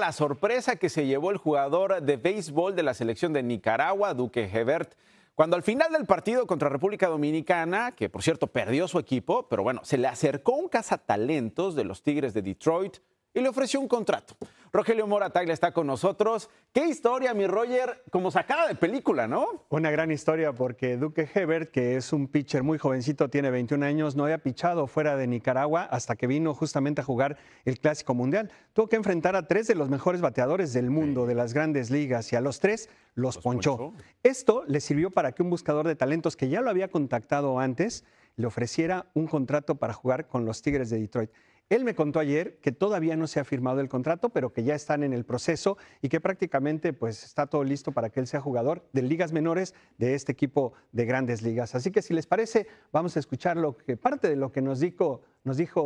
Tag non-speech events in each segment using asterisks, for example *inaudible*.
La sorpresa que se llevó el jugador de béisbol de la selección de Nicaragua, Duque Hebert, cuando al final del partido contra República Dominicana, que por cierto perdió su equipo, pero bueno, se le acercó un cazatalentos de los Tigres de Detroit y le ofreció un contrato. Rogelio Mora Taglia está con nosotros. Qué historia, mi Roger, como sacada de película, ¿no? Una gran historia porque Duque Hebert, que es un pitcher muy jovencito, tiene 21 años, no había pichado fuera de Nicaragua hasta que vino justamente a jugar el Clásico Mundial. Tuvo que enfrentar a tres de los mejores bateadores del mundo, de las grandes ligas, y a los tres los, ponchó. Esto le sirvió para que un buscador de talentos que ya lo había contactado antes le ofreciera un contrato para jugar con los Tigres de Detroit. Él me contó ayer que todavía no se ha firmado el contrato, pero que ya están en el proceso y que prácticamente pues está todo listo para que él sea jugador de ligas menores de este equipo de grandes ligas. Así que si les parece, vamos a escuchar lo que parte de lo que nos dijo,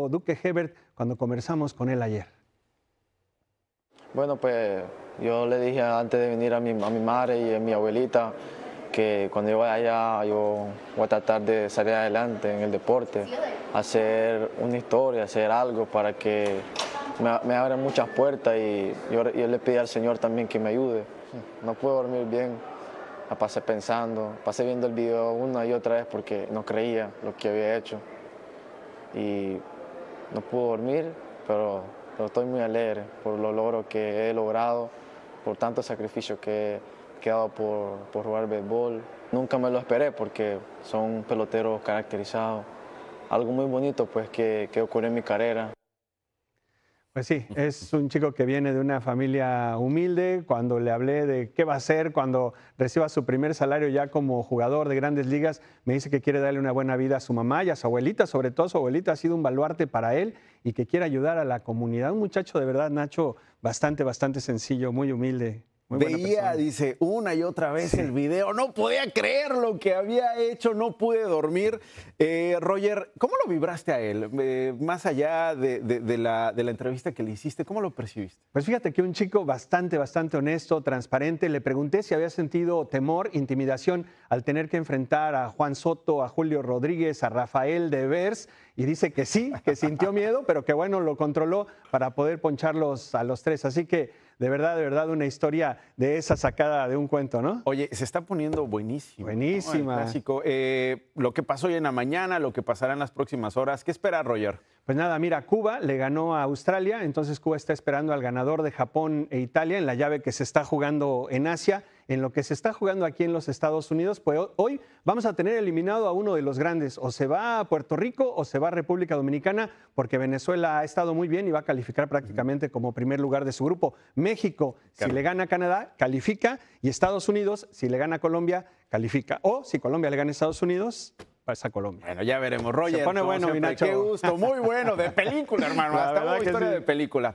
Duque Hebert cuando conversamos con él ayer. Bueno, pues yo le dije antes de venir a mi madre y a mi abuelita que cuando yo vaya allá yo voy a tratar de salir adelante en el deporte, hacer una historia, hacer algo para que me, me abran muchas puertas y yo, le pedí al Señor también que me ayude. No puedo dormir bien, pasé pensando, pasé viendo el video una y otra vez porque no creía lo que había hecho y no pude dormir, pero, pero estoy muy alegre por los logros que he logrado, por tanto sacrificio que he quedado por, por jugar béisbol. Nunca me lo esperé porque son peloteros caracterizados. Algo muy bonito pues que, que ocurrió en mi carrera. Pues sí, es un chico que viene de una familia humilde. Cuando le hablé de qué va a hacer cuando reciba su primer salario ya como jugador de grandes ligas, me dice que quiere darle una buena vida a su mamá y a su abuelita, sobre todo su abuelita ha sido un baluarte para él y que quiere ayudar a la comunidad. Un muchacho de verdad, Nacho, bastante, bastante sencillo, muy humilde. Veía, dice, una y otra vez el video, no podía creer lo que había hecho, no pude dormir. Eh, Roger, ¿cómo lo vibraste a él? Eh, más allá de, la, de, la, entrevista que le hiciste, ¿cómo lo percibiste? Pues fíjate que un chico bastante, bastante honesto, transparente. Le pregunté si había sentido temor, intimidación al tener que enfrentar a Juan Soto, a Julio Rodríguez, a Rafael Devers, y dice que sí, que sintió miedo, pero que bueno, lo controló para poder poncharlos a los tres. Así que de verdad, de verdad, una historia de esa sacada de un cuento, ¿no? Oye, se está poniendo buenísimo. Buenísima. Eh, lo que pasó hoy en la mañana, lo que pasará en las próximas horas. ¿Qué espera Roger? Pues nada, mira, Cuba le ganó a Australia, entonces Cuba está esperando al ganador de Japón e Italia en la llave que se está jugando en Asia. En lo que se está jugando aquí en los Estados Unidos, pues hoy vamos a tener eliminado a uno de los grandes. O se va a Puerto Rico o se va a República Dominicana, porque Venezuela ha estado muy bien y va a calificar prácticamente como primer lugar de su grupo. México, si le gana a Canadá, califica. Y Estados Unidos, si le gana a Colombia, califica. O si Colombia le gana a Estados Unidos, pasa Colombia. Bueno, ya veremos. Roger, Se pone bueno, Qué gusto, muy bueno, de película, hermano. *laughs* Hasta una historia de película.